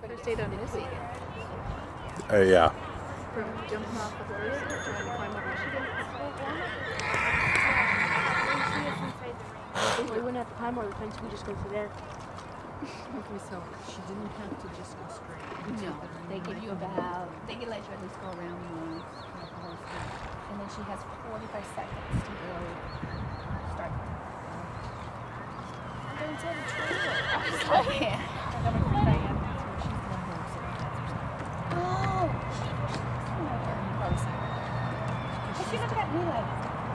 the first date on this weekend. Uh, yeah. From jumping off the horse and trying to climb up Michigan. We wouldn't have to climb all the fence, we just go through there. Okay, so she didn't have to just go straight. No, they give you about, they can let you at least go around once. like the whole thing. And then she has 45 seconds to go start. I'm going to the trailer. I was like, yeah. I never heard Diane. She's the one who was sitting there. Oh. But she looked at me like,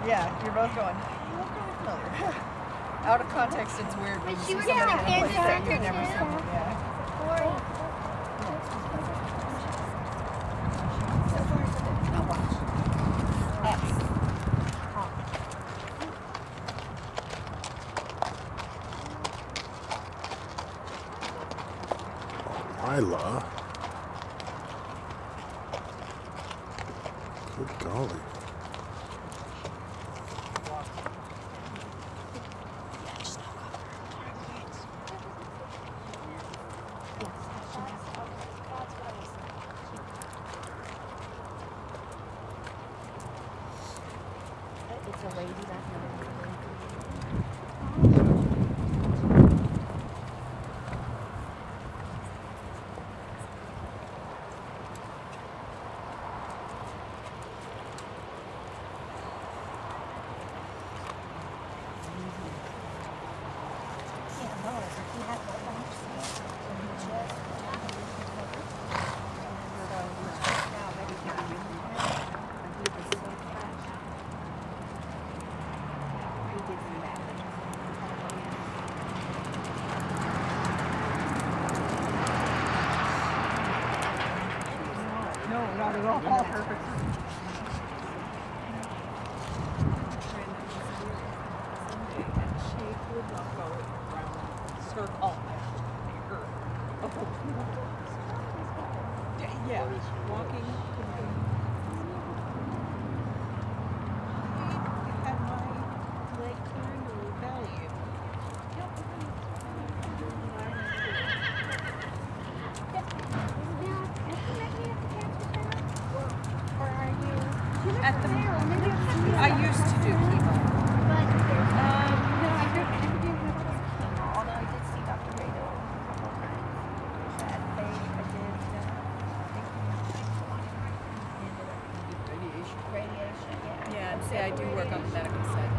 Yeah, you're both going, "You look really familiar." Out of context, it's weird when you see was somebody in a yeah, place that hands you've on never her seen. chin. Yeah. now Lyla. Good golly. It's a lady that No, not at all. Perfect. She would not go around circle. Yeah, walking. At the, I used to do chemo. But um, Although I did see Dr. Rado a couple of times. That they, I did, uh, Radiation. radiation, yeah. Yeah, see, I do work on the medical side.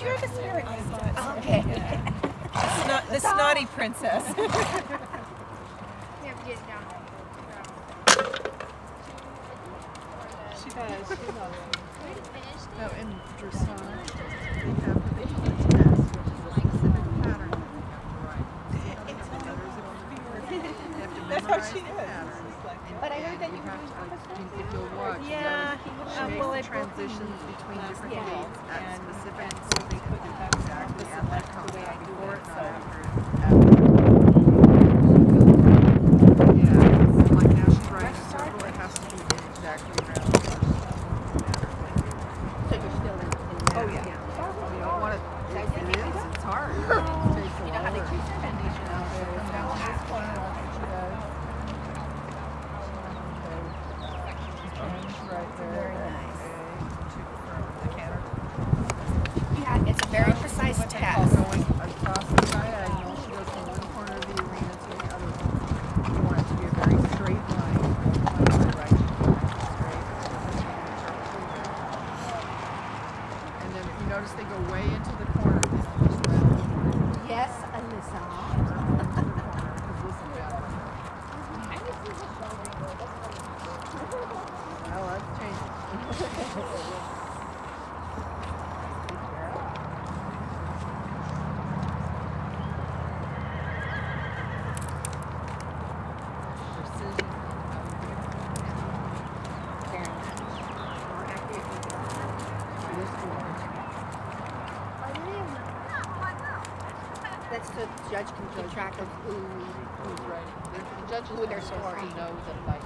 You're the spirit. I thought. Okay. The snot- the snotty princess. She does. She loves it. Oh, no, in dressage, they have what they call a test, which is a specific pattern that you have to write. It's the letters of fear. You have to memorize the pattern. But I heard that You you have to, like, if you'll watch, Yeah, she makes well, the it- transitions between different Yeah. dates at And- specific, and so they put it exactly at that the way I do before it, so- not after. after. Yeah, so like now she's writing it has to be exactly around. You're still in, in that? Oh, yeah. You don't want to, it is, it's hard. It takes a You know how they lot. treat their foundation out there? It's down to this point, like what she does. Right there. Very nice. Okay, to confirm the canter. Yeah, it's a very precise Call test. going across the diagonal, she goes from one corner of the arena to the other one. You want it to be a very straight line, going one direction, straight. And then if you notice they go way into the corner, then you just round the corner. Yes, Alyssa. Because listen, Beth. That's the judge can keep track of who, Who's right? The, judges Who they're supposed scoring. to know that like